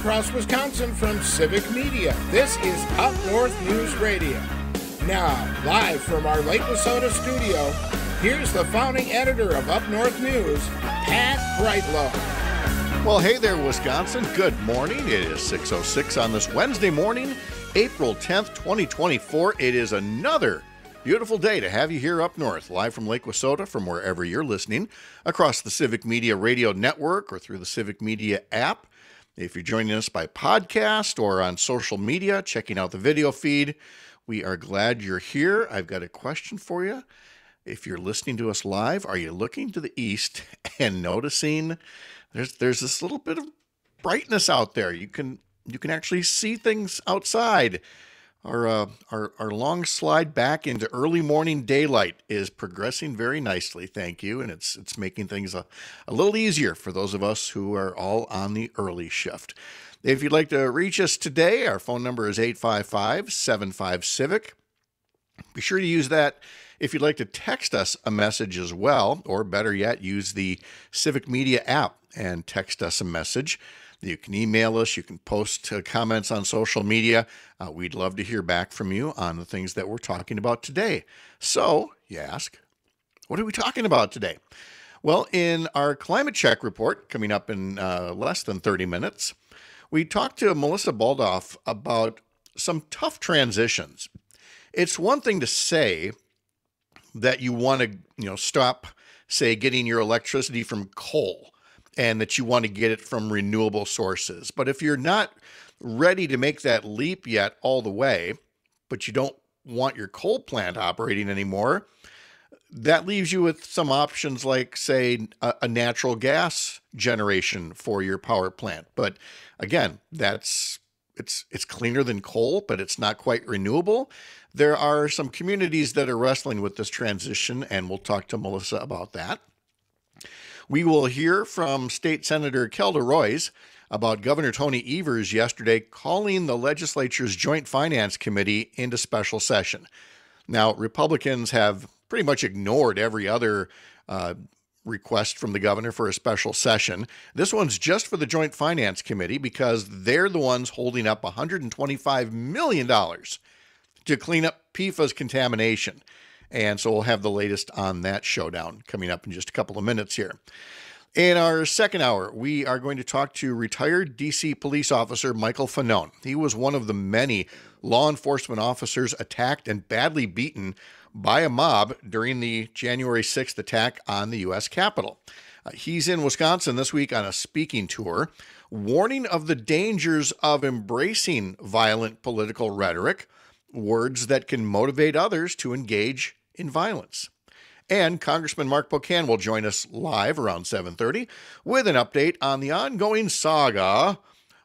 across Wisconsin from Civic Media. This is Up North News Radio. Now, live from our Lake Wissota studio, here's the founding editor of Up North News, Pat Kreitlow. Well, hey there, Wisconsin. Good morning. It is 6.06 on this Wednesday morning, April 10th, 2024. It is another beautiful day to have you here up north, live from Lake Wissota, from wherever you're listening, across the Civic Media Radio Network or through the Civic Media app. If you're joining us by podcast or on social media, checking out the video feed, we are glad you're here. I've got a question for you. If you're listening to us live, are you looking to the east and noticing there's there's this little bit of brightness out there? You can you can actually see things outside. Our, uh, our our long slide back into early morning daylight is progressing very nicely, thank you, and it's it's making things a, a little easier for those of us who are all on the early shift. If you'd like to reach us today, our phone number is 855 75 Civic. Be sure to use that if you'd like to text us a message as well, or better yet, use the Civic Media app and text us a message. You can email us, you can post uh, comments on social media. Uh, we'd love to hear back from you on the things that we're talking about today. So, you ask, what are we talking about today? Well, in our climate check report coming up in uh, less than 30 minutes, we talked to Melissa Baldauff about some tough transitions. It's one thing to say that you want to, you know, stop, say, getting your electricity from coal and that you want to get it from renewable sources. But if you're not ready to make that leap yet all the way, but you don't want your coal plant operating anymore, that leaves you with some options like, say, a, natural gas generation for your power plant. But again, that's it's it's cleaner than coal, but it's not quite renewable. There are some communities that are wrestling with this transition, and we'll talk to Melissa about that. We will hear from State Senator Kelda Roys about Governor Tony Evers yesterday calling the legislature's Joint Finance Committee into special session. Now, Republicans have pretty much ignored every other uh, request from the governor for a special session. This one's just for the Joint Finance Committee because they're the ones holding up $125 million to clean up PFAS contamination. And so we'll have the latest on that showdown coming up in just a couple of minutes here. In our second hour, we are going to talk to retired DC police officer Michael Fanone. He was one of the many law enforcement officers attacked and badly beaten by a mob during the January 6th attack on the U.S. Capitol. Uh, he's in Wisconsin this week on a speaking tour, warning of the dangers of embracing violent political rhetoric, words that can motivate others to engage in violence. And Congressman Mark Pocan will join us live around 7:30 with an update on the ongoing saga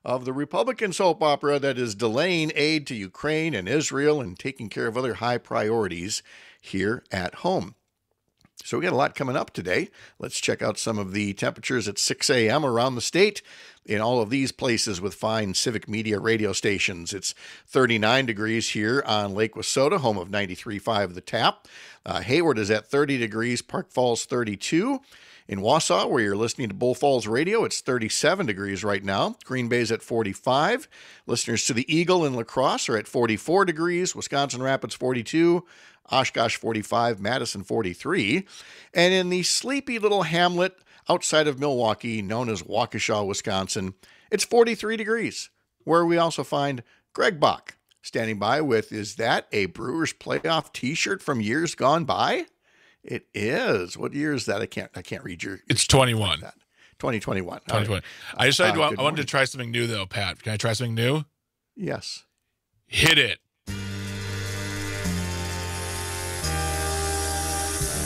of the Republican soap opera that is delaying aid to Ukraine and Israel and taking care of other high priorities here at home. So we got a lot coming up today. Let's check out some of the temperatures at 6 a.m. around the state in all of these places with fine civic media radio stations. It's 39 degrees here on Lake Wissota, home of 93.5 The Tap. Uh, Hayward is at 30 degrees, Park Falls 32. In Wausau, where you're listening to Bull Falls Radio, it's 37 degrees right now. Green Bay's at 45. Listeners to the Eagle in La Crosse are at 44 degrees. Wisconsin Rapids 42. Oshkosh 45, Madison 43. And in the sleepy little hamlet outside of Milwaukee, known as Waukesha, Wisconsin, it's 43 degrees, where we also find Greg Bach standing by with Is that a Brewers playoff t shirt from years gone by? It is. What year is that? I can't I can't read your It's 21. 2021. 2020. I decided uh, I wanted morning. to try something new though, Pat. Can I try something new? Yes. Hit it.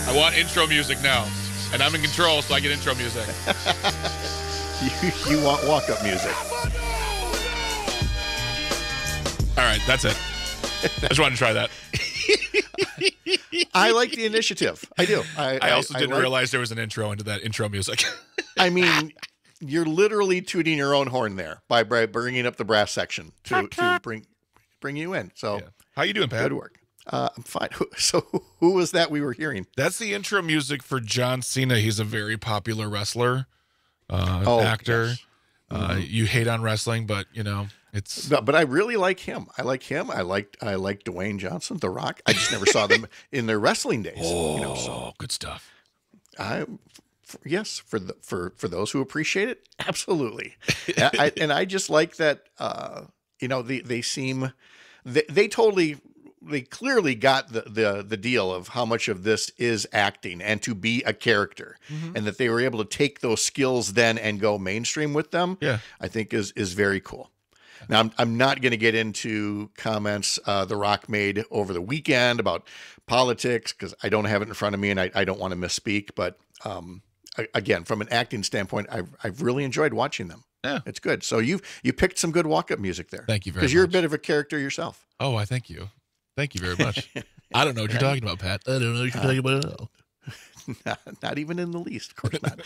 I want intro music now. And I'm in control, so I get intro music. you, you want walk up music. All right, that's it. I just wanted to try that. I like the initiative. I do. I, I also I, didn't I like, realize there was an intro into that intro music. I mean, you're literally tooting your own horn there by, by bringing up the brass section to, to bring bring you in. So, yeah. how you doing, Pat? Good work. Uh, I'm fine. So, who was that we were hearing? That's the intro music for John Cena. He's a very popular wrestler, uh, oh, actor. Yes. Uh, you hate on wrestling, but you know it's No, but I really like him. I like him. I like I like Dwayne Johnson, The Rock. I just never saw them in their wrestling days. oh, You know, so good stuff. I, yes, for the for for those who appreciate it, absolutely. and, I, and I just like that. Uh, you know, they they seem they, they totally they clearly got the, the the deal of how much of this is acting and to be a character, and that they were able to take those skills then and go mainstream with them. Yeah. I think is is very cool. Now, I'm, I'm not going to get into comments uh, The Rock made over the weekend about politics because I don't have it in front of me and I, I don't want to misspeak. But um, a- again, from an acting standpoint, I've, I've really enjoyed watching them. Yeah. It's good. So you've you picked some good walk up music there. Thank you very much. Because you're a bit of a character yourself. Oh, I thank you. Thank you very much. I don't know what you're talking about, Pat. I don't know what you're talking about. not, not even in the least, of course not.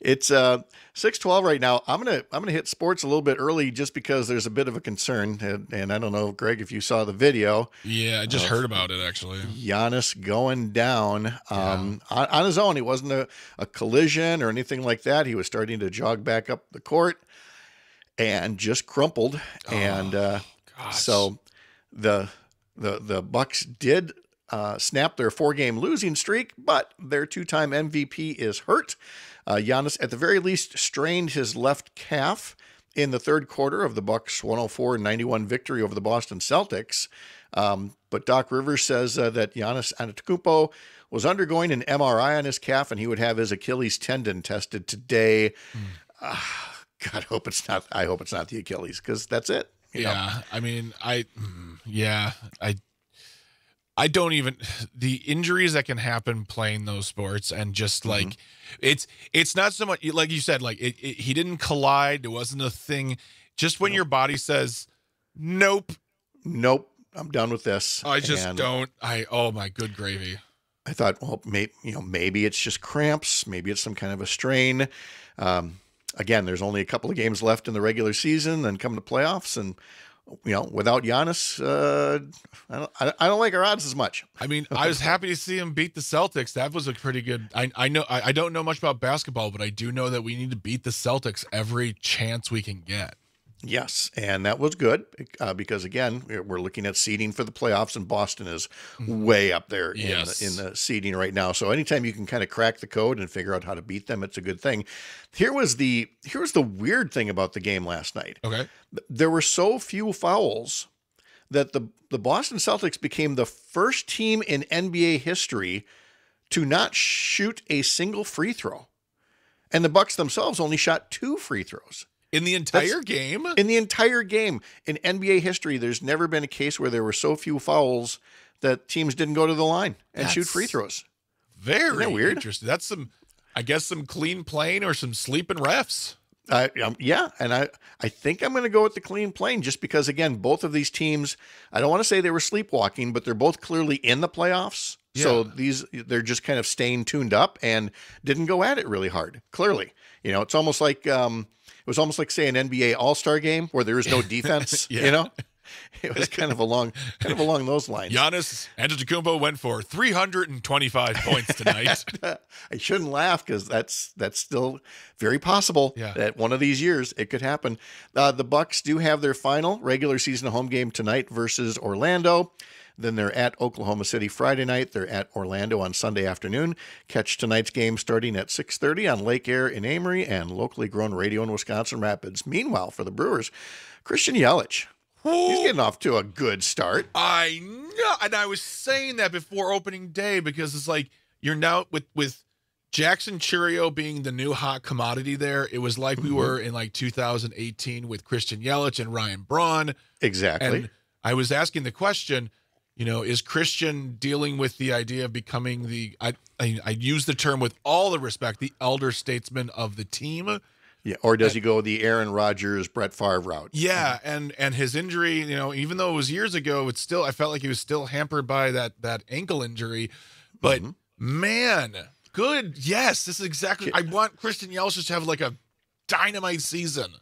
it's uh, six twelve right now. I'm gonna I'm gonna hit sports a little bit early just because there's a bit of a concern, and, and I don't know, Greg, if you saw the video. Yeah, I just heard about it actually. Giannis going down um, on, on his own. He wasn't a, a collision or anything like that. He was starting to jog back up the court and just crumpled. and uh, so the the the Bucks did uh, snap their four game losing streak, but their two time MVP is hurt. Uh, Giannis, at the very least, strained his left calf in the third quarter of the Bucks' 104-91 victory over the Boston Celtics. Um, but Doc Rivers says uh, that Giannis Antetokounmpo was undergoing an MRI on his calf, and he would have his Achilles tendon tested today. Ah, God, hope it's not. I hope it's not the Achilles because that's it. you know? yeah, I mean, I mm, yeah, I I don't even the injuries that can happen playing those sports and just like it's it's not so much like you said like it, it, he didn't collide, it wasn't a thing. Just when your body says nope, Nope, I'm done with this. I just And don't. I oh my good gravy. I thought, well, may, you know, maybe it's just cramps, maybe it's some kind of a strain. Um, again, there's only a couple of games left in the regular season, then come to playoffs, and you know, without Giannis, uh, I don't, I, I don't like our odds as much. I mean, I was happy to see him beat the Celtics. That was a pretty good. I I know I, I don't know much about basketball, but I do know that we need to beat the Celtics every chance we can get. Yes, and that was good uh, because again, we're looking at seeding for the playoffs, and Boston is way up there in, Yes. the, in the seeding right now. So anytime you can kind of crack the code and figure out how to beat them, it's a good thing. Here was the here was the weird thing about the game last night. Okay. There were so few fouls that the the Boston Celtics became the first team in NBA history to not shoot a single free throw, and the Bucks themselves only shot two free throws. In the entire That's- game, In the entire game in NBA history, there's never been a case where there were so few fouls that teams didn't go to the line and shoot free throws. very that weird? interesting. That's some, I guess, some clean playing or some sleeping refs. Uh, um, yeah, and I, I think I'm going to go with the clean plane just because, again, both of these teams, I don't want to say they were sleepwalking, but they're both clearly in the playoffs. So these, they're just kind of staying tuned up and didn't go at it really hard. Clearly, you know, it's almost like, um, it was almost like say an NBA All Star game where there is no defense. Yeah. You know, it was kind of along, kind of along those lines. Giannis Antetokounmpo went for 325 points tonight. I shouldn't laugh because that's that's still very possible. Yeah. That one of these years it could happen. Uh, the Bucks do have their final regular season home game tonight versus Orlando. Then they're at Oklahoma City Friday night. They're at Orlando on Sunday afternoon. Catch tonight's game starting at 6:30 on Lake Air in Amery and locally grown radio in Wisconsin Rapids. Meanwhile, for the Brewers, Christian Yelich. He's getting off to a good start. I know, and I was saying that before opening day because it's like you're now with with Jackson Chourio being the new hot commodity there. It was like we Mm-hmm. were in like 2018 with Christian Yelich and Ryan Braun. Exactly. And I was asking the question, you know, is Christian dealing with the idea of becoming the I I, I use the term with all the respect, the elder statesman of the team. yeah. Or does he go the Aaron Rodgers, Brett Favre route? Yeah, and and his injury, you know, even though it was years ago, it's still I felt like he was still hampered by that that ankle injury. But mm-hmm. man, good. Yes, this is exactly I want Christian Yelich to have like a dynamite season.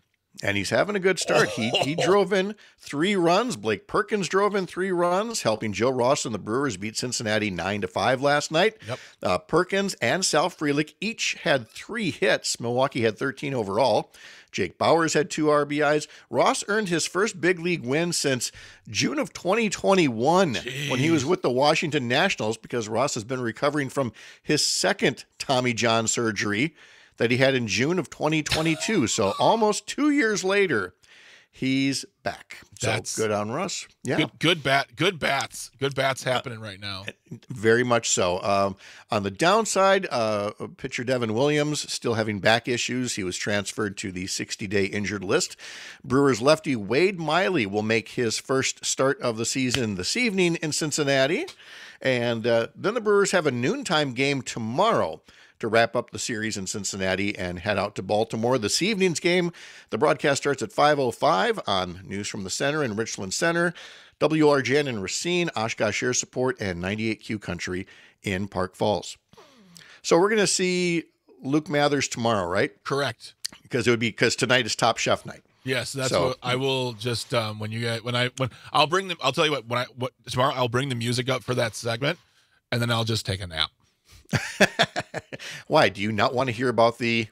And he's having a good start. He he drove in three runs. Blake Perkins drove in three runs, helping Joe Ross and the Brewers beat Cincinnati nine to five last night. Yep. Uh, Perkins and Sal Frelick each had three hits. Milwaukee had 13 overall. Jake Bauers had two RBIs. Ross earned his first big league win since June of 2021 when he was with the Washington Nationals because Ross has been recovering from his second Tommy John surgery that he had in June of 2022. so almost two years later, he's back. So That's- good on Russ. Yeah. Good, good bat, good bats, good bats happening right now. Very much so. Um, on the downside, uh, pitcher Devin Williams still having back issues. He was transferred to the 60 day injured list. Brewers lefty Wade Miley will make his first start of the season this evening in Cincinnati. And uh, then the Brewers have a noontime game tomorrow to wrap up the series in Cincinnati and head out to Baltimore. This evening's game, the broadcast starts at 5.05 on News from the Center in Richland Center. WRGN in Racine, Oshkosh Air Support, and 98Q Country in Park Falls. So we're going to see Luke Mathers tomorrow, right? Correct. Because it would be because tonight is Top Chef night. Yes, that's So- what I will just um when you get when I when I'll bring them I'll tell you what when I what tomorrow I'll bring the music up for that segment and then I'll just take a nap. Why do you not want to hear about the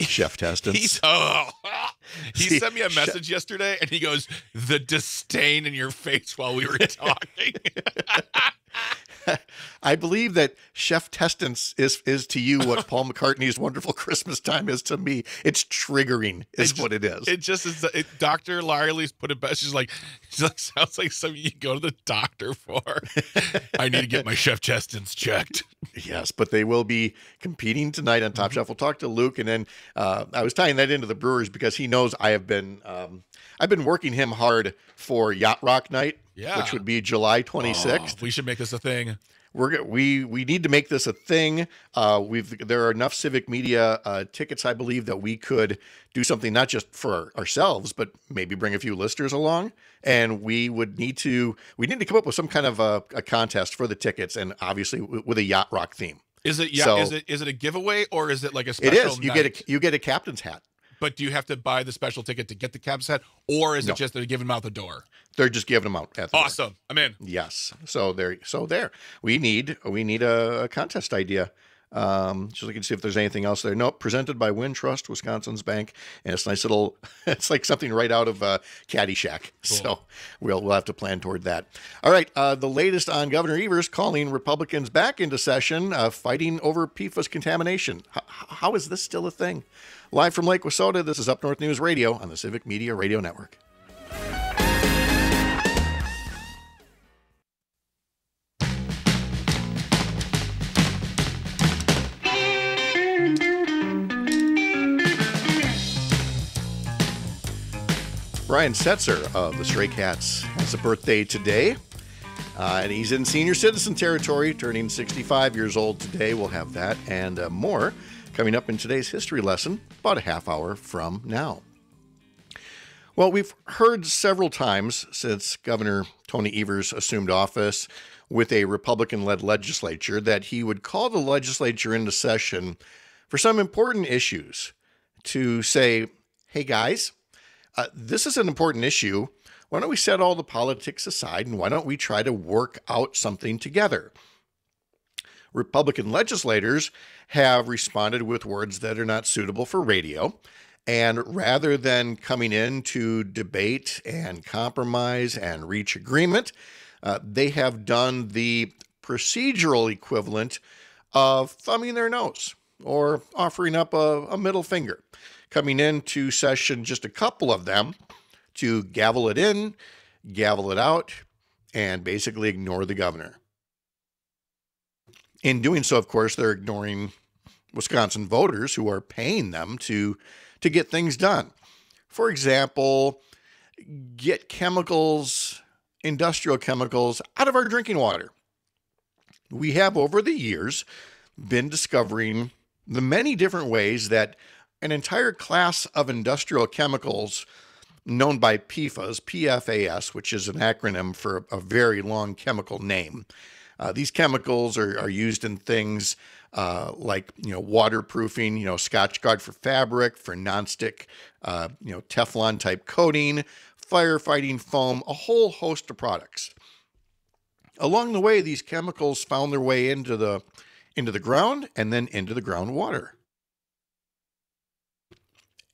chef testings? He's oh he See, sent me a message yesterday and he goes the disdain in your face while we were talking. I believe that Chef Testance is is to you what Paul McCartney's "Wonderful Christmas Time" is to me. It's triggering, is It what it is. it just is it, Dr. Larley's put it best. She's like she's like sounds like something you go to the doctor for. I need to get my chef chestins checked. Yes, but they will be competing tonight on Top Mm-hmm. Chef. We'll talk to Luke, and then uh, I was tying that into the Brewers because he knows I have been um, I've been working him hard for Yacht Rock Night, Yeah. which would be July 26th. Oh, we should make this a thing. We're we we need to make this a thing. Uh, we've there are enough civic media uh, tickets, I believe, that we could do something not just for ourselves, but maybe bring a few listeners along. And we would need to we need to come up with some kind of a, a contest for the tickets, and obviously w- with a yacht rock theme. Is it yeah? So- is it is it a giveaway or is it like a special? is. You night? get a you get a captain's hat. But do you have to buy the special ticket to get the cab set, or is No. it just they're giving them out the door? They're just giving them out at the door. Awesome. I'm in. Yes. So there. So there. We need we need a contest idea. Um, just looking to see if there's anything else there. Nope. Presented by Wintrust, Wisconsin's bank, and it's a nice little. It's like something right out of uh, Caddyshack. So we'll we'll have to plan toward that. All right. Uh, the latest on Governor Evers calling Republicans back into session, uh, fighting over PFAS contamination. H- how is this still a thing? Live from Lake Wissota, this is Up North News Radio on the Civic Media Radio Network. Brian Setzer of the Stray Cats has a birthday today. Uh, and he's in senior citizen territory, turning 65 years old today. We'll have that and uh, more coming up in today's history lesson, about a half hour from now. Well, we've heard several times since Governor Tony Evers assumed office with a Republican led legislature that he would call the legislature into session for some important issues to say, hey guys, uh, this is an important issue. Why don't we set all the politics aside and why don't we try to work out something together? Republican legislators have responded with words that are not suitable for radio. And rather than coming in to debate and compromise and reach agreement, uh, they have done the procedural equivalent of thumbing their nose or offering up a, a middle finger. Coming into session, just a couple of them to gavel it in, gavel it out, and basically ignore the governor. In doing so, of course, they're ignoring Wisconsin voters who are paying them to, to get things done. For example, get chemicals, industrial chemicals, out of our drinking water. We have over the years been discovering the many different ways that an entire class of industrial chemicals known by PFAS, PFAS, which is an acronym for a very long chemical name, Uh, these chemicals are, are used in things uh, like you know waterproofing, you know Scotchgard for fabric, for nonstick, uh, you know Teflon type coating, firefighting foam, a whole host of products. Along the way, these chemicals found their way into the into the ground and then into the groundwater.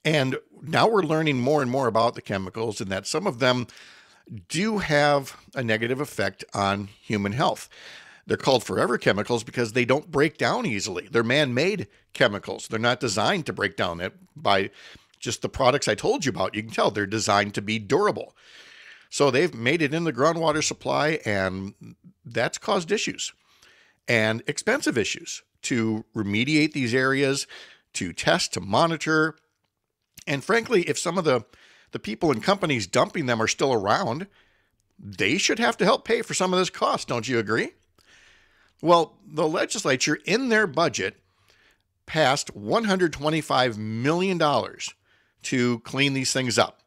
And now we're learning more and more about the chemicals and that some of them do have a negative effect on human health. They're called forever chemicals because they don't break down easily. They're man made chemicals. They're not designed to break down it by just the products I told you about. You can tell they're designed to be durable. So they've made it in the groundwater supply, and that's caused issues and expensive issues to remediate these areas, to test, to monitor. And frankly, if some of the the people and companies dumping them are still around, they should have to help pay for some of this cost, don't you agree? Well, the legislature in their budget passed $125 million to clean these things up.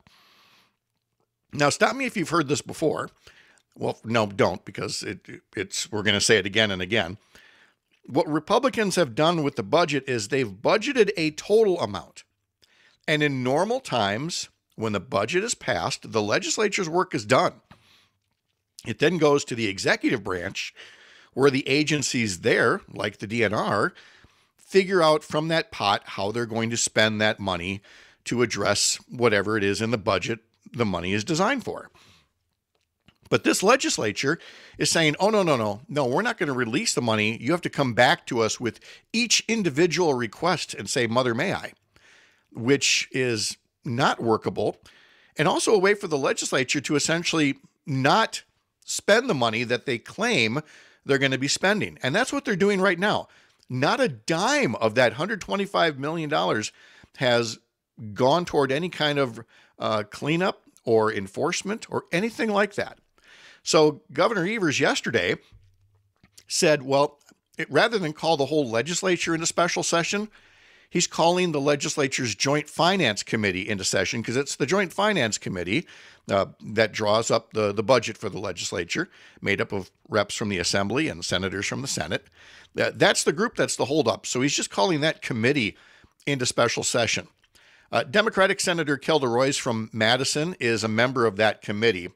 Now, stop me if you've heard this before. Well, no, don't, because it, it's we're going to say it again and again. What Republicans have done with the budget is they've budgeted a total amount. And in normal times, when the budget is passed, the legislature's work is done. It then goes to the executive branch, where the agencies there, like the DNR, figure out from that pot how they're going to spend that money to address whatever it is in the budget the money is designed for. But this legislature is saying, oh, no, no, no, no, we're not going to release the money. You have to come back to us with each individual request and say, Mother, may I? Which is not workable, and also a way for the legislature to essentially not spend the money that they claim they're going to be spending. And that's what they're doing right now. Not a dime of that $125 million has gone toward any kind of uh, cleanup or enforcement or anything like that. So Governor Evers yesterday said, well, it, rather than call the whole legislature into special session, he's calling the legislature's Joint Finance Committee into session because it's the Joint Finance Committee uh, that draws up the, the budget for the legislature, made up of reps from the Assembly and senators from the Senate. Uh, that's the group that's the holdup. So he's just calling that committee into special session. Uh, Democratic Senator Kelda Roys from Madison is a member of that committee.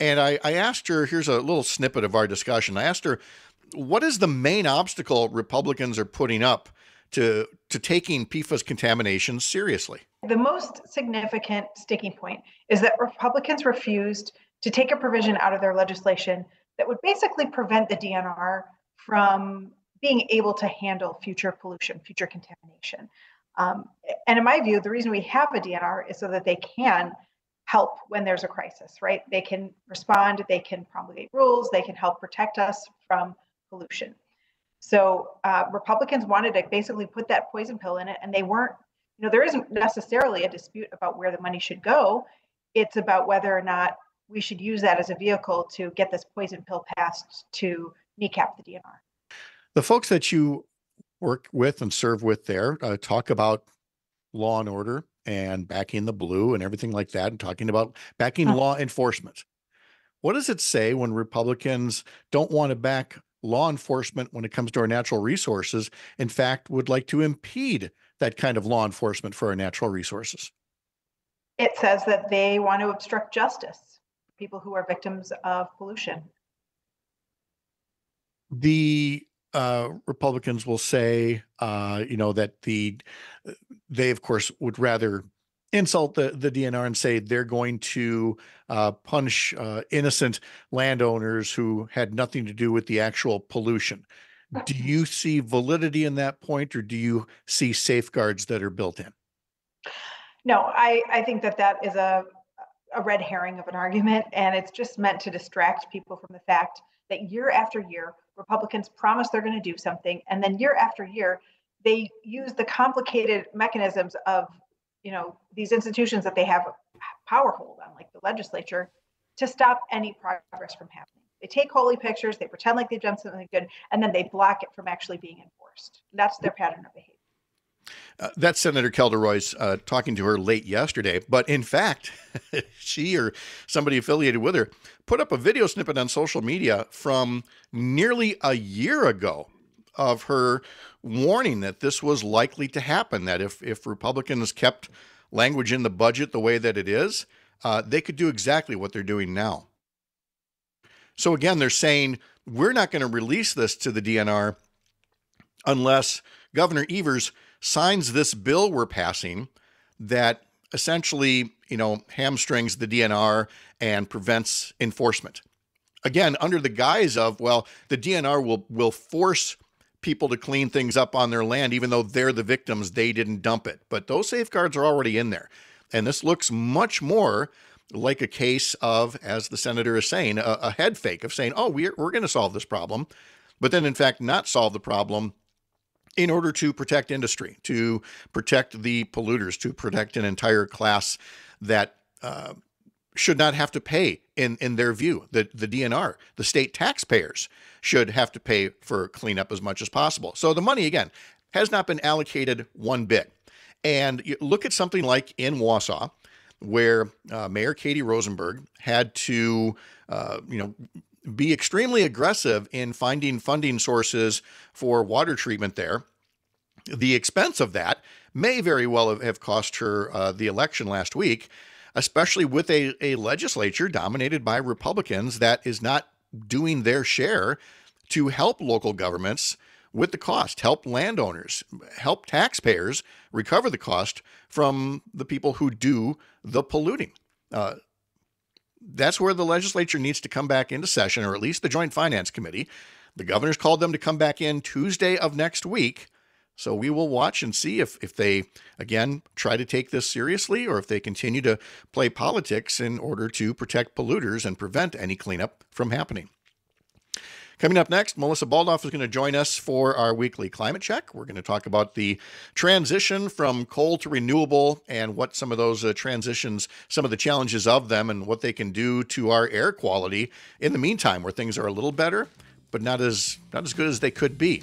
And I, I asked her here's a little snippet of our discussion. I asked her, what is the main obstacle Republicans are putting up to to taking PFAS contamination seriously? The most significant sticking point is that Republicans refused to take a provision out of their legislation that would basically prevent the DNR from being able to handle future pollution, future contamination. Um, and in my view, the reason we have a DNR is so that they can help when there's a crisis, right? They can respond, they can promulgate rules, they can help protect us from pollution. So uh, Republicans wanted to basically put that poison pill in it, and they weren't. You know, there isn't necessarily a dispute about where the money should go. It's about whether or not we should use that as a vehicle to get this poison pill passed to kneecap the DNR. The folks that you work with and serve with there uh, talk about law and order and backing the blue and everything like that, and talking about backing huh. law enforcement. What does it say when Republicans don't want to back law enforcement when it comes to our natural resources, in fact, would like to impede that kind of law enforcement for our natural resources? It says that they want to obstruct justice, people who are victims of pollution. The uh, Republicans will say, uh, you know, that the they of course would rather insult the, the DNR and say they're going to uh, punish uh, innocent landowners who had nothing to do with the actual pollution. Do you see validity in that point, or do you see safeguards that are built in? No, I, I think that that is a, a red herring of an argument, and it's just meant to distract people from the fact that year after year, Republicans promise they're going to do something, and then year after year, they use the complicated mechanisms of you know these institutions that they have power hold on like the legislature to stop any progress from happening they take holy pictures they pretend like they've done something good and then they block it from actually being enforced that's their pattern of behavior Uh, that's Senator Kelda Roys uh, talking to her late yesterday. But in fact, she or somebody affiliated with her put up a video snippet on social media from nearly a year ago of her warning that this was likely to happen, that if, if Republicans kept language in the budget the way that it is, uh, they could do exactly what they're doing now. So again, they're saying we're not going to release this to the DNR unless Governor Evers signs this bill we're passing that essentially, you know, hamstrings the DNR and prevents enforcement. Again, under the guise of, well, the DNR will will force people to clean things up on their land, even though they're the victims, they didn't dump it. But those safeguards are already in there. And this looks much more like a case of, as the senator is saying, a, a head fake of saying, oh, we're, we're going to solve this problem, but then in fact not solve the problem in order to protect industry, to protect the polluters, to protect an entire class that uh, should not have to pay in in their view. The the DNR, the state taxpayers should have to pay for cleanup as much as possible. So the money again has not been allocated one bit. And look at something like in Wausau, where uh, Mayor Katie Rosenberg had to, uh, you know, be extremely aggressive in finding funding sources for water treatment there. The expense of that may very well have cost her uh, the election last week especially with a, a legislature dominated by Republicans that is not doing their share to help local governments with the cost, help landowners, help taxpayers recover the cost from the people who do the polluting. Uh, that's where the legislature needs to come back into session, or at least the Joint Finance Committee. The governor's called them to come back in Tuesday of next week so we will watch and see if, if they, again, try to take this seriously or if they continue to play politics in order to protect polluters and prevent any cleanup from happening. Coming up next, Melissa Baldauff is going to join us for our weekly climate check. We're going to talk about the transition from coal to renewable and what some of those uh, transitions, some of the challenges of them, and what they can do to our air quality in the meantime, where things are a little better, but not as not as good as they could be.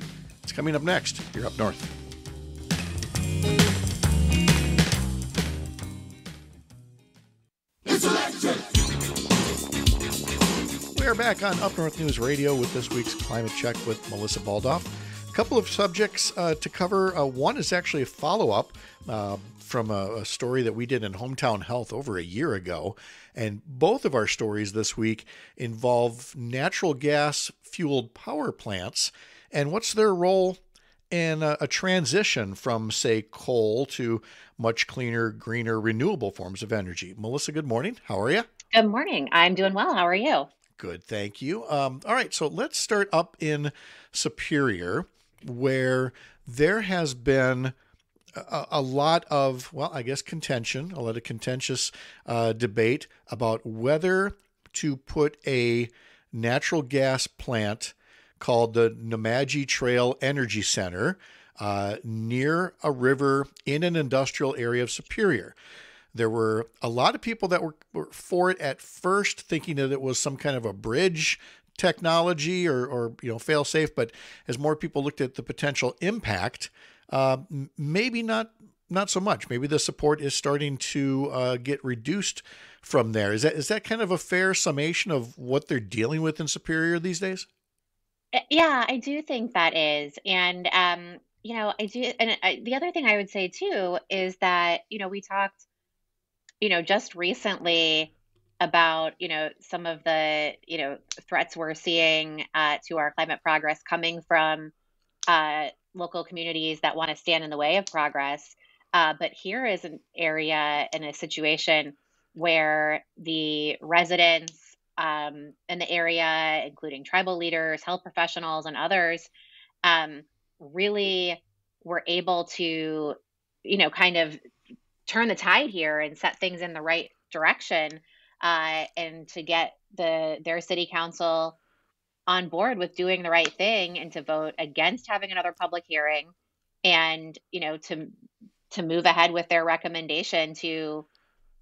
It's coming up next. You're up north. We are back on Up North News Radio with this week's climate check with Melissa Baldauff. A couple of subjects uh, to cover. Uh, one is actually a follow up uh, from a, a, story that we did in Hometown Health over a year ago. And both of our stories this week involve natural gas fueled power plants and what's their role in a, a, transition from, say, coal to much cleaner, greener, renewable forms of energy. Melissa, good morning. How are you? Good morning. I'm doing well. How are you? Good, thank you. Um, all right, so let's start up in Superior, where there has been a, a lot of, well, I guess contention, a lot of contentious uh, debate about whether to put a natural gas plant called the Nemadji Trail Energy Center uh, near a river in an industrial area of Superior. There were a lot of people that were, were for it at first, thinking that it was some kind of a bridge technology or, or you know fail safe. But as more people looked at the potential impact, uh, maybe not not so much. Maybe the support is starting to uh, get reduced from there. Is that is that kind of a fair summation of what they're dealing with in Superior these days? Uh, yeah, I do think that is. And, um, you know, I do. And I, the other thing I would say too is that, you know, we talked, you know, just recently about, you know, some of the, you know, threats we're seeing uh, to our climate progress coming from uh, local communities that want to stand in the way of progress. Uh, but here is an area and a situation where the residents um, in the area, including tribal leaders, health professionals, and others, um, really were able to, you know, kind of turn the tide here and set things in the right direction, uh, and to get the their city council on board with doing the right thing and to vote against having another public hearing, and you know to to move ahead with their recommendation to,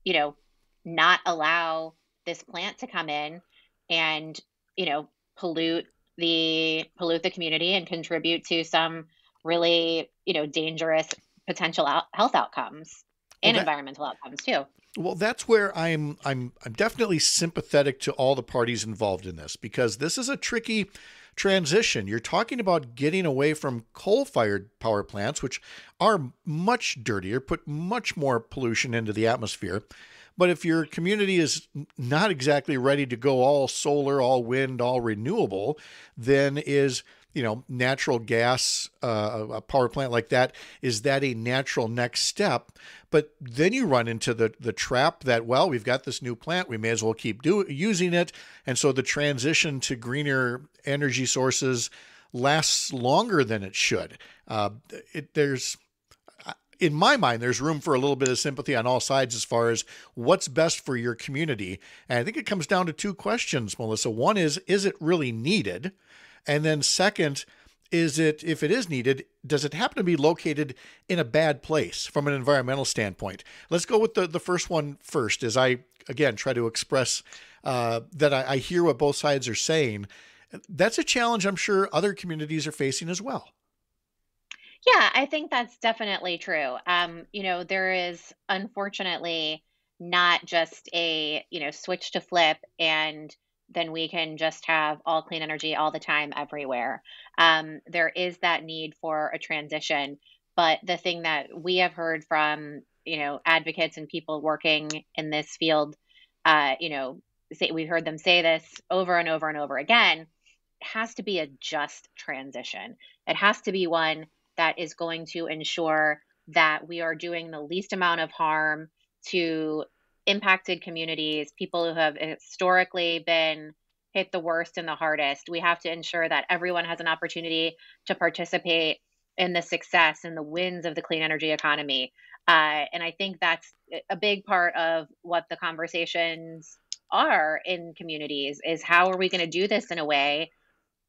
you know, not allow this plant to come in and you know pollute the pollute the community and contribute to some really you know dangerous potential out- health outcomes and well, that, environmental outcomes too. Well, that's where I'm I'm I'm definitely sympathetic to all the parties involved in this because this is a tricky transition. You're talking about getting away from coal-fired power plants which are much dirtier, put much more pollution into the atmosphere. But if your community is not exactly ready to go all solar, all wind, all renewable, then is you know natural gas uh, a power plant like that is that a natural next step? But then you run into the the trap that well we've got this new plant we may as well keep do, using it. And so the transition to greener energy sources lasts longer than it should. Uh, it, there's in my mind, there's room for a little bit of sympathy on all sides as far as what's best for your community. And I think it comes down to two questions, Melissa. One is, is it really needed? And then second, is it if it is needed, does it happen to be located in a bad place from an environmental standpoint? Let's go with the, the first one first, as I again try to express uh, that I, I hear what both sides are saying. That's a challenge I'm sure other communities are facing as well. Yeah, I think that's definitely true. Um, you know, there is unfortunately not just a, you know, switch to flip and then we can just have all clean energy all the time everywhere. Um, there is that need for a transition. But the thing that we have heard from, you know, advocates and people working in this field, uh, you know, say, we've heard them say this over and over and over again, has to be a just transition. It has to be one that is going to ensure that we are doing the least amount of harm to impacted communities, people who have historically been hit the worst and the hardest. We have to ensure that everyone has an opportunity to participate in the success and the wins of the clean energy economy. Uh, and I think that's a big part of what the conversations are in communities is how are we going to do this in a way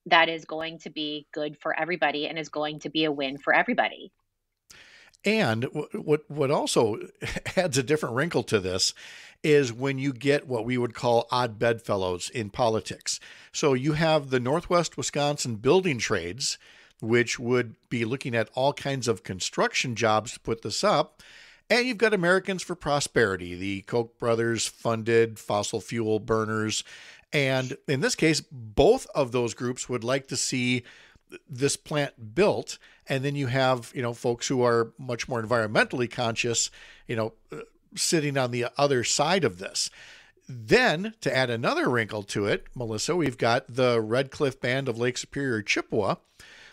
that is going to be good for everybody and is going to be a win for everybody. And what what also adds a different wrinkle to this is when you get what we would call odd bedfellows in politics. So you have the Northwest Wisconsin building trades, which would be looking at all kinds of construction jobs to put this up. And you've got Americans for Prosperity, the Koch brothers funded fossil fuel burners. And in this case, both of those groups would like to see this plant built. And then you have you know folks who are much more environmentally conscious you know sitting on the other side of this. Then to add another wrinkle to it melissa we've got the red cliff band of lake superior chippewa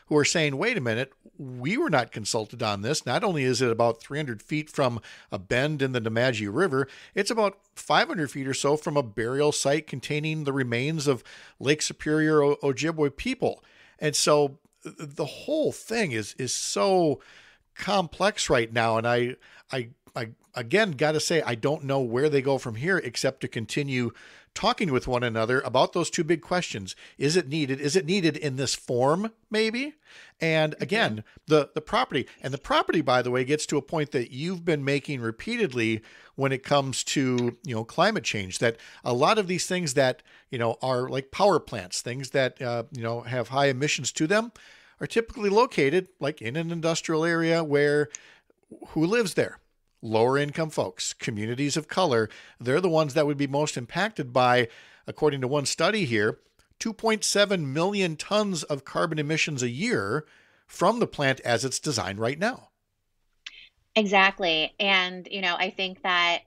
who are saying wait a minute we were not consulted on this. Not only is it about 300 feet from a bend in the nemadji river it's about 500 feet or so from a burial site containing the remains of lake superior ojibwe people. And so the whole thing is is so complex right now and I I I again got to say I don't know where they go from here except to continue talking with one another about those two big questions. Is it needed? Is it needed in this form maybe? And mm-hmm. again, the the property and the property by the way gets to a point that you've been making repeatedly when it comes to, you know, climate change that a lot of these things that, you know, are like power plants, things that uh, you know, have high emissions to them are typically located like in an industrial area where who lives there? Lower income folks, communities of color, they're the ones that would be most impacted by, according to one study here, 2.7 million tons of carbon emissions a year from the plant as it's designed right now. Exactly. And, you know, I think that,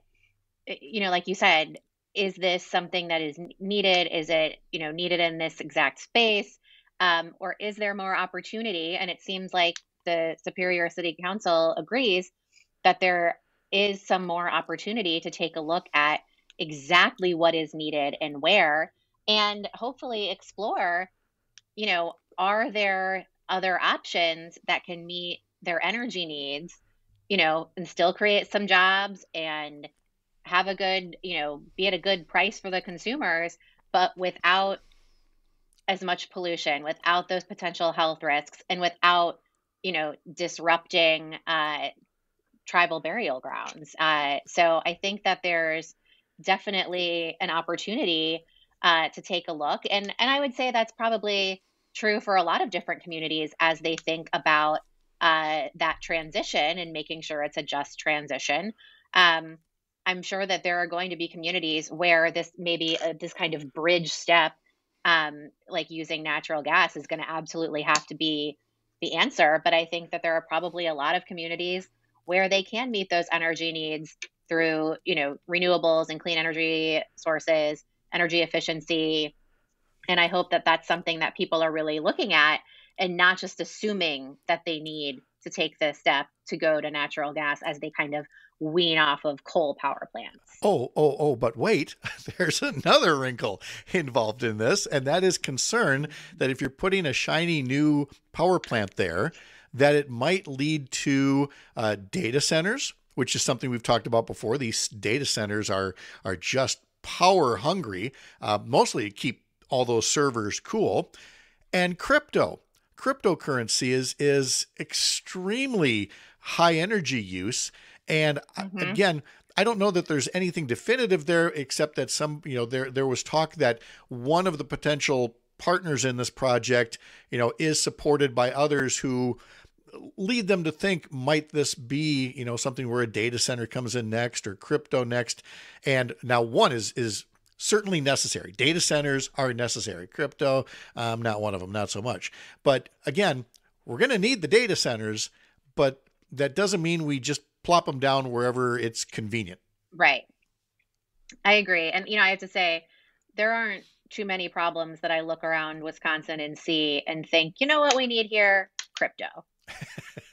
eh, you know, like you said, is this something that is needed? Is it, you know, needed in this exact space? Um, or is there more opportunity? And it seems like the Superior City Council agrees that there is some more opportunity to take a look at exactly what is needed and where, and hopefully explore, you know, are there other options that can meet their energy needs, you know, and still create some jobs and have a good, you know, be at a good price for the consumers, but without as much pollution, without those potential health risks, and without you know disrupting uh, tribal burial grounds. Uh, so I think that there's definitely an opportunity uh, to take a look, and and I would say that's probably true for a lot of different communities as they think about uh, that transition and making sure it's a just transition. Um, I'm sure that there are going to be communities where this maybe uh, this kind of bridge step, um, like using natural gas, is going to absolutely have to be the answer. But I think that there are probably a lot of communities where they can meet those energy needs through, you know, renewables and clean energy sources, energy efficiency. And I hope that that's something that people are really looking at and not just assuming that they need to take this step to go to natural gas as they kind of wean off of coal power plants. Oh, oh, oh, but wait, there's another wrinkle involved in this, and that is concern that if you're putting a shiny new power plant there, that it might lead to uh, data centers, which is something we've talked about before. These data centers are are just power hungry, uh, mostly to keep all those servers cool, and crypto. Cryptocurrency is is extremely high energy use and mm-hmm. again, I don't know that there's anything definitive there, except that some, you know, there there was talk that one of the potential partners in this project, you know, is supported by others who lead them to think might this be you know something where a data center comes in next or crypto next and now one is is certainly necessary data centers are necessary crypto um, not one of them not so much but again we're going to need the data centers but that doesn't mean we just plop them down wherever it's convenient. Right. I agree. And, you know, I have to say, there aren't too many problems that I look around Wisconsin and see and think, you know what we need here? Crypto.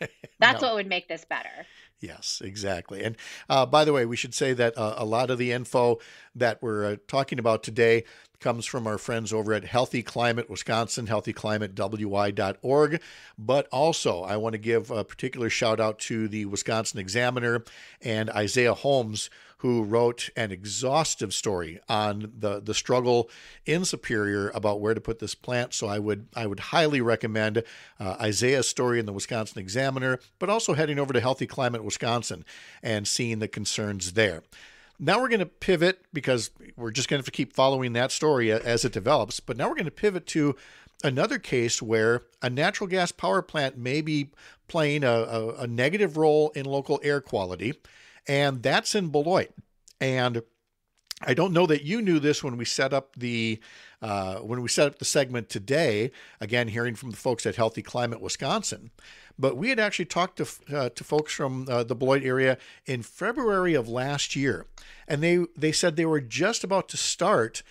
That's no. what would make this better. Yes, exactly. And uh, by the way, we should say that uh, a lot of the info that we're uh, talking about today comes from our friends over at Healthy Climate Wisconsin, healthyclimatewy.org. But also, I want to give a particular shout out to the Wisconsin Examiner and Isaiah Holmes, who wrote an exhaustive story on the, the struggle in Superior about where to put this plant. So I would I would highly recommend uh, Isaiah's story in the Wisconsin Examiner, but also heading over to Healthy Climate Wisconsin and seeing the concerns there. Now we're going to pivot because we're just going to to keep following that story as it develops. But now we're going to pivot to another case where a natural gas power plant may be playing a, a, a negative role in local air quality, and that's in Beloit. And I don't know that you knew this when we set up the uh, when we set up the segment today. Again, hearing from the folks at Healthy Climate Wisconsin, but we had actually talked to uh, to folks from uh, the Beloit area in February of last year, and they they said they were just about to start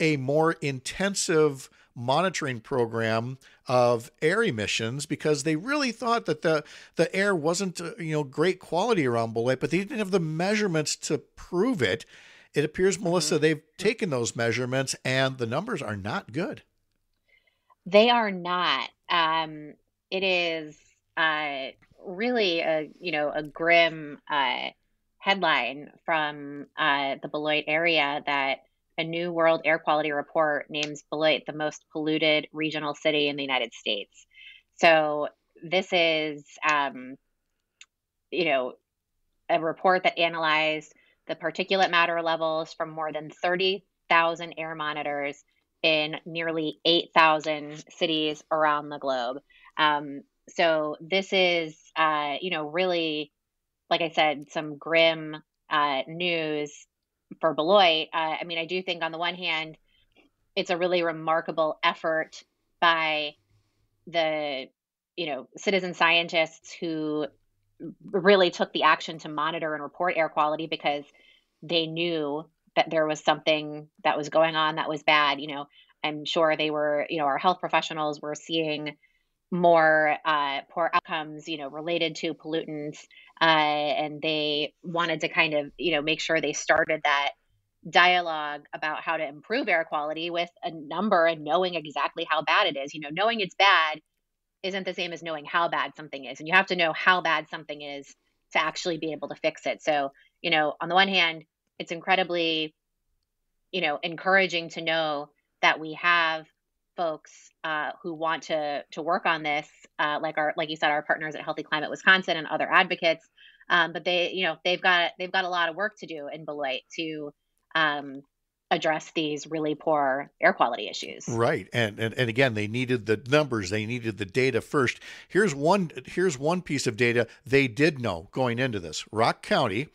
a more intensive monitoring program of air emissions because they really thought that the the air wasn't uh, you know great quality around Beloit, but they didn't have the measurements to prove it. It appears, mm-hmm. Melissa, they've taken those measurements and the numbers are not good. They are not. Um, it is uh, really a you know a grim uh, headline from uh, the Beloit area that a new World Air Quality Report names Beloit the most polluted regional city in the United States. So this is, um, you know, a report that analyzed the particulate matter levels from more than 30,000 air monitors in nearly 8,000 cities around the globe. Um, so this is, uh, you know, really, like I said, some grim uh, news for Beloit. Uh, I mean, I do think on the one hand, it's a really remarkable effort by the, you know, citizen scientists who really took the action to monitor and report air quality because they knew that there was something that was going on that was bad. You know, I'm sure they were, you know, our health professionals were seeing more uh, poor outcomes, you know, related to pollutants, uh, and they wanted to kind of, you know, make sure they started that dialogue about how to improve air quality with a number and knowing exactly how bad it is. You know, knowing it's bad isn't the same as knowing how bad something is. And you have to know how bad something is to actually be able to fix it. So, you know, on the one hand, it's incredibly, you know, encouraging to know that we have folks uh, who want to to work on this, uh, like our like you said, our partners at Healthy Climate Wisconsin and other advocates. Um, but they, you know, they've got they've got a lot of work to do in Beloit to um, address these really poor air quality issues. Right. And, and and again, they needed the numbers, they needed the data first. Here's one here's one piece of data they did know going into this. Rock County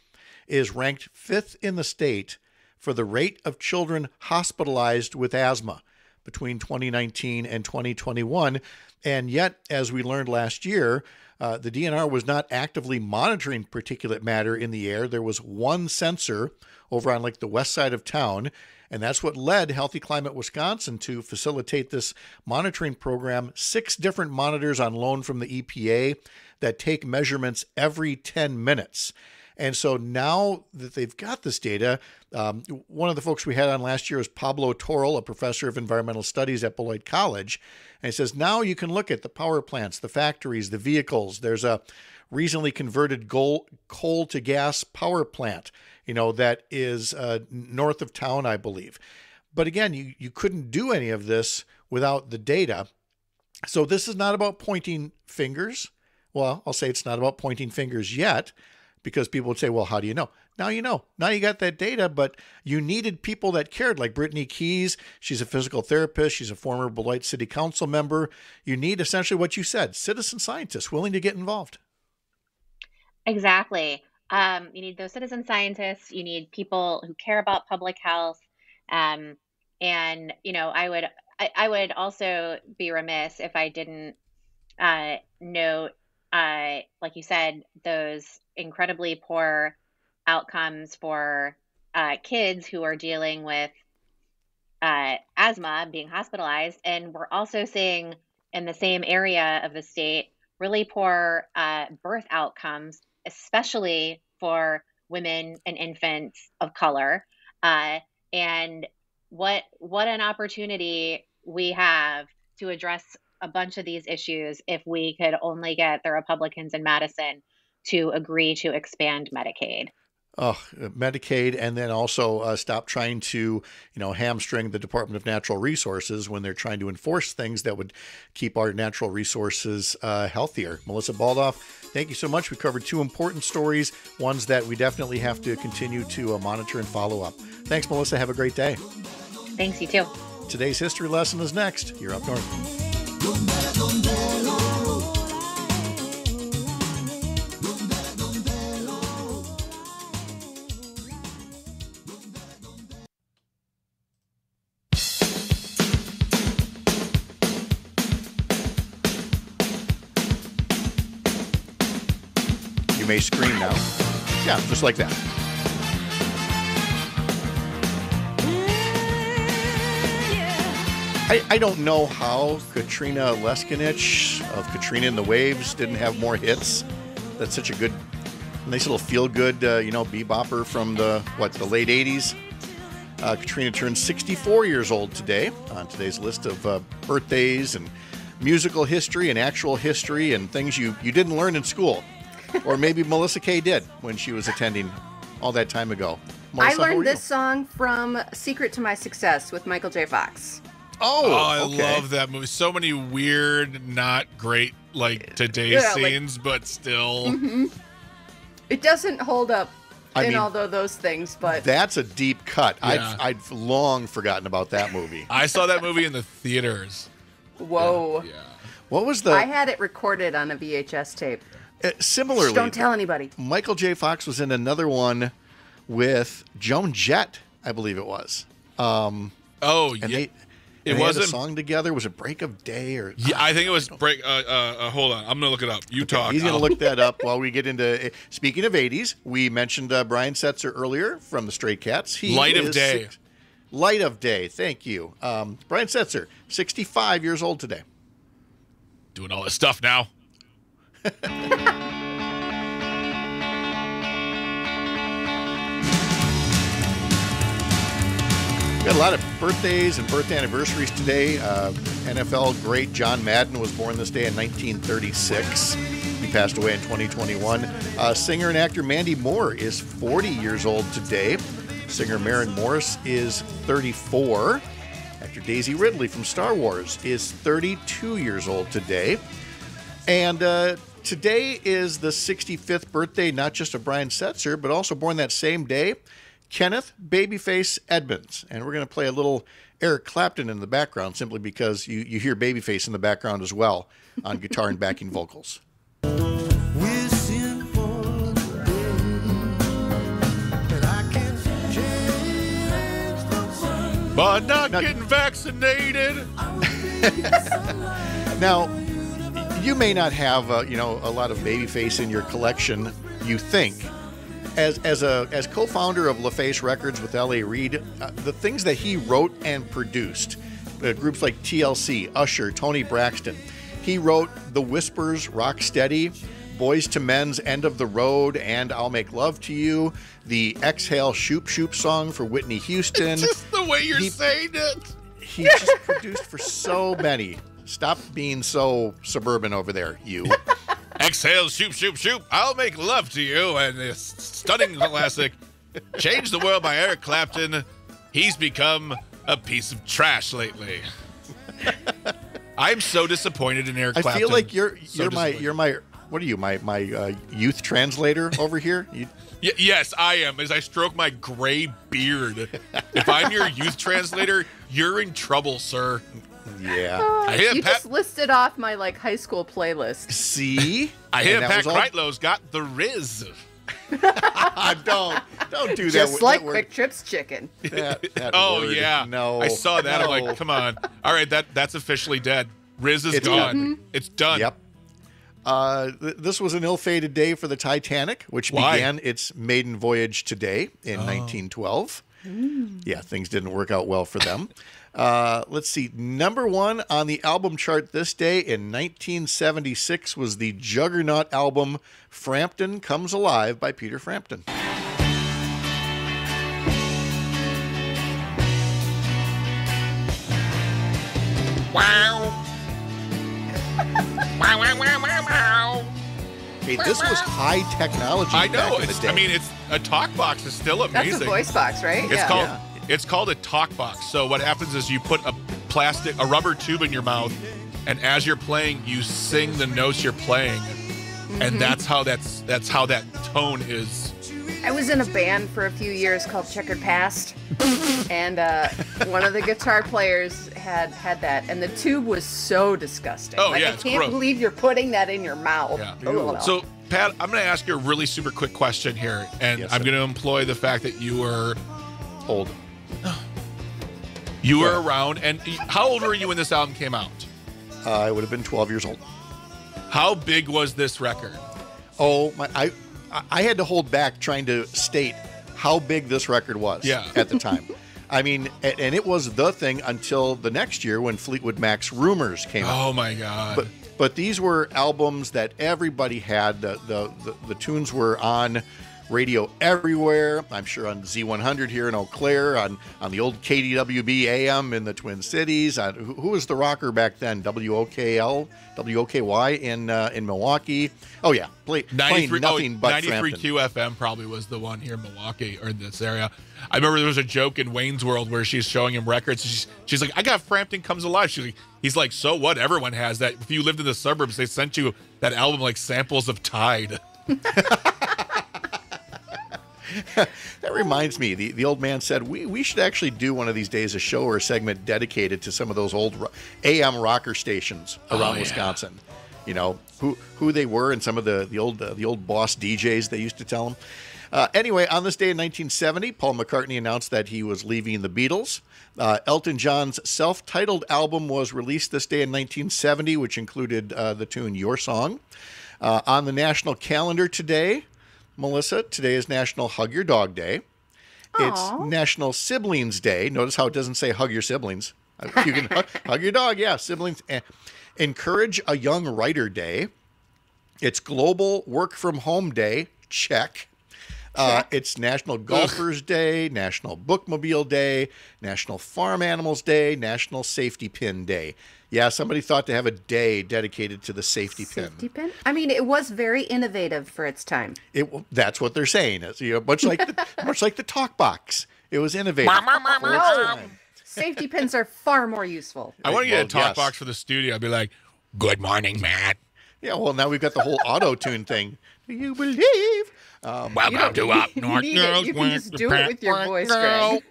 is ranked 5th in the state for the rate of children hospitalized with asthma between 2019 and 2021. And yet, as we learned last year, uh, the DNR was not actively monitoring particulate matter in the air. There was one sensor over on like the west side of town. And that's what led Healthy Climate Wisconsin to facilitate this monitoring program. Six different monitors on loan from the EPA that take measurements every 10 minutes. And so now that they've got this data, um, one of the folks we had on last year is Pablo Toral, a professor of environmental studies at Beloit College. And he says now you can look at the power plants, the factories, the vehicles. There's a recently converted coal, coal to gas power plant, you know, that is uh, north of town, I believe. But again, you, you couldn't do any of this without the data. So this is not about pointing fingers. Well, I'll say it's not about pointing fingers yet because people would say, well, how do you know? Now you know. Now you got that data, but you needed people that cared, like Brittany Keyes. She's a physical therapist. She's a former Beloit City Council member. You need essentially what you said citizen scientists willing to get involved. Exactly. Um, you need those citizen scientists. You need people who care about public health. Um, and you know, I would I, I, would also be remiss if I didn't uh, note, uh, like you said, those incredibly poor outcomes for uh, kids who are dealing with uh, asthma, being hospitalized, and we're also seeing in the same area of the state really poor uh, birth outcomes especially for women and infants of color. Uh, and what what an opportunity we have to address a bunch of these issues if we could only get the Republicans in Madison to agree to expand Medicaid. Oh, Medicaid, and then also uh, stop trying to, you know, hamstring the Department of Natural Resources when they're trying to enforce things that would keep our natural resources uh, healthier. Melissa Baldauff, thank you so much. We covered two important stories, ones that we definitely have to continue to uh, monitor and follow up. Thanks, Melissa. Have a great day. Thanks, you too. Today's history lesson is next. You're up north. May scream now. Yeah, just like that. I, I don't know how Katrina Leskanich of Katrina and the Waves didn't have more hits. That's such a good, nice little feel good, uh, you know, bebopper from the, what, the late 80s. Uh, Katrina turned 64 years old today on today's list of uh, birthdays and musical history and actual history and things you, you didn't learn in school or maybe Melissa Kaye did when she was attending all that time ago. Melissa, I learned this song from Secret to My Success with Michael J. Fox. Oh, oh I okay. love that movie. So many weird, not great like today yeah, scenes, like, but still. Mm-hmm. It doesn't hold up I in mean, all those things, but that's a deep cut. Yeah. I'd, I'd long forgotten about that movie. I saw that movie in the theaters. Whoa. Yeah. yeah. What was the? I had it recorded on a VHS tape. Uh, similarly, don't tell anybody. Michael J. Fox was in another one with Joan Jett, I believe it was. Um, oh, and yeah. They, it was a song together. Was it Break of Day or? Yeah, I think it was Break. Uh, uh, uh, hold on, I'm gonna look it up. You okay, talk. He's gonna look that up while we get into. Speaking of '80s, we mentioned uh, Brian Setzer earlier from the Stray Cats. He Light of Day. Six, Light of Day. Thank you, um, Brian Setzer, 65 years old today. Doing all this stuff now. got a lot of birthdays and birthday anniversaries today. Uh, NFL great John Madden was born this day in 1936. He passed away in 2021. Uh, singer and actor Mandy Moore is 40 years old today. Singer Maren Morris is 34. Actor Daisy Ridley from Star Wars is 32 years old today. And uh, today is the 65th birthday, not just of Brian Setzer, but also born that same day Kenneth Babyface Edmonds. And we're going to play a little Eric Clapton in the background simply because you, you hear Babyface in the background as well on guitar and backing vocals. Wishing for the day that I can change the world. But not Now- getting vaccinated. Now, you may not have uh, you know a lot of Babyface in your collection. You think, as as a as co-founder of LaFace Records with L.A. Reid, uh, the things that he wrote and produced, uh, groups like TLC, Usher, Toni Braxton. He wrote The Whispers, Rock Steady, Boyz II Men's End of the Road, and I'll Make Love to You. The Exhale Shoop Shoop song for Whitney Houston. Just the way you're He- saying it. He just produced for so many. Stop being so suburban over there, you. Exhale, shoop, shoop, shoop. I'll make love to you. And this stunning classic, Change the World by Eric Clapton. He's become a piece of trash lately. I'm so disappointed in Eric I Clapton. I feel like you're So you're my you're my what are you my my uh, youth translator over here? You, Y- yes, I am. As I stroke my gray beard. if I'm your youth translator, you're in trouble, sir. yeah. I you Pat. just listed off my like high school playlist. See, I hear Pat was all- Kreitlow's got the Riz. Don't don't do that. Just like that word. Kwik Trip's Chicken. That, that Oh word. yeah, no. I saw that. I'm like, come on. All right, that that's officially dead. Riz is It's gone. done. It's done. Yep. Uh, th- this was an ill-fated day for the Titanic, which Why? began its maiden voyage today Oh. in 1912. Yeah, things didn't work out well for them. Uh, let's see. Number one on the album chart this day in 1976 was the juggernaut album "Frampton Comes Alive" by Peter Frampton. Wow. wow, wow, wow, wow, wow. Hey, this was high technology. I back know. in the day. I mean, it's a talk box is still amazing. That's amazing. a voice box, right? It's yeah. called. Yeah. It's called a talk box. So what happens is you put a plastic, a rubber tube in your mouth, and as you're playing, you sing the notes you're playing, Mm-hmm. and that's how that's that's how that tone is. I was in a band for a few years called Checkered Past, and uh, one of the guitar players had had that, and the tube was so disgusting. Oh, like, yeah, I it's can't gross. believe you're putting that in your mouth. Yeah. Ugh. So, Pat, I'm going to ask you a really super quick question here, and Yes, I'm going to employ the fact that you were old. you were Yeah. around. And how old were you when this album came out? Uh, I would have been 12 years old. How big was this record? Oh my! I I had to hold back trying to state how big this record was. Yeah. At the time, I mean, and, it was the thing until the next year when Fleetwood Mac's "Rumors" came out. Oh my God! But but these were albums that everybody had. The the the, the tunes were on radio everywhere. I'm sure on Z100 here in Eau Claire, on on the old KDWB AM in the Twin Cities. On, who, who was the rocker back then? WOKL, WOKY in uh, in Milwaukee. Oh yeah, play, playing 93, nothing oh, but 93 Frampton. QFM probably was the one here in Milwaukee or in this area. I remember there was a joke in Wayne's World where she's showing him records. She's, she's like, I got Frampton Comes Alive. She's like, he's like, so what? Everyone has that. If you lived in the suburbs, they sent you that album like samples of Tide. That reminds me, the, the old man said we, we should actually do one of these days a show or a segment dedicated to some of those old ro- AM rocker stations around Oh, yeah. Wisconsin. You know who who they were and some of the the old uh, the old boss DJs they used to tell them. Uh, anyway, on this day in 1970, Paul McCartney announced that he was leaving the Beatles. Uh, Elton John's self-titled album was released this day in 1970, which included uh, the tune "Your Song." Uh, on the national calendar today, Melissa, today is National Hug Your Dog Day. It's National Siblings Day. Notice how it doesn't say hug your siblings. Uh, You can hug, hug your dog, yeah, siblings. Eh. Encourage a Young Writer Day. It's Global Work from Home Day. Check. Uh, it's National Golfers Day, National Bookmobile Day, National Farm Animals Day, National Safety Pin Day. Yeah, somebody thought to have a day dedicated to the safety, Safety pin. pin? I mean, it was very innovative for its time. It, that's what they're saying. It's, you know, much like the, much like the talk box. It was innovative. for its No. time. Safety pins are far more useful. I want to get Well, a talk yes. box for the studio. I'd be like, Good morning, Matt. Yeah, well, now we've got the whole auto tune thing. Do you believe um, Welcome to Up North need it. You can just do it with your voice, Greg.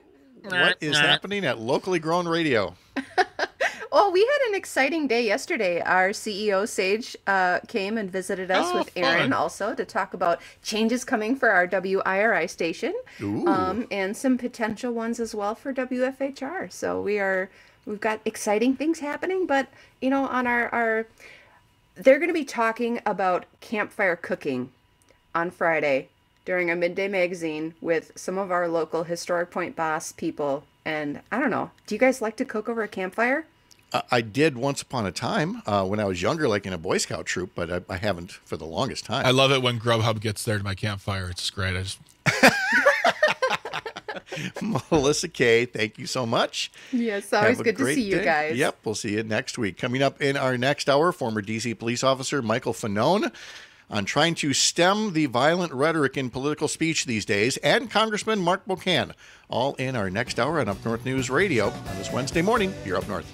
What is happening at locally grown radio? Oh, we had an exciting day yesterday. Our CEO Sage uh, came and visited us Oh, with Aaron fun. also to talk about changes coming for our WIRI station, um, and some potential ones as well for WFHR. So we are we've got exciting things happening, but you know, on our our they're going to be talking about campfire cooking on Friday during a midday magazine with some of our local historic Point Basse people. And I don't know, do you guys like to cook over a campfire? I- I did once upon a time uh, when I was younger, like in a Boy Scout troop, but I, I haven't for the longest time. I love it when Grubhub gets there to my campfire. It's great. I just Melissa Kaye, thank you so much. Yes, always good to great see you day. guys. Yep, we'll see you next week. Coming up in our next hour, former DC police officer Michael Fanone on trying to stem the violent rhetoric in political speech these days, and Congressman Mark Pocan, all in our next hour on Up North News Radio on this Wednesday morning. You're up north.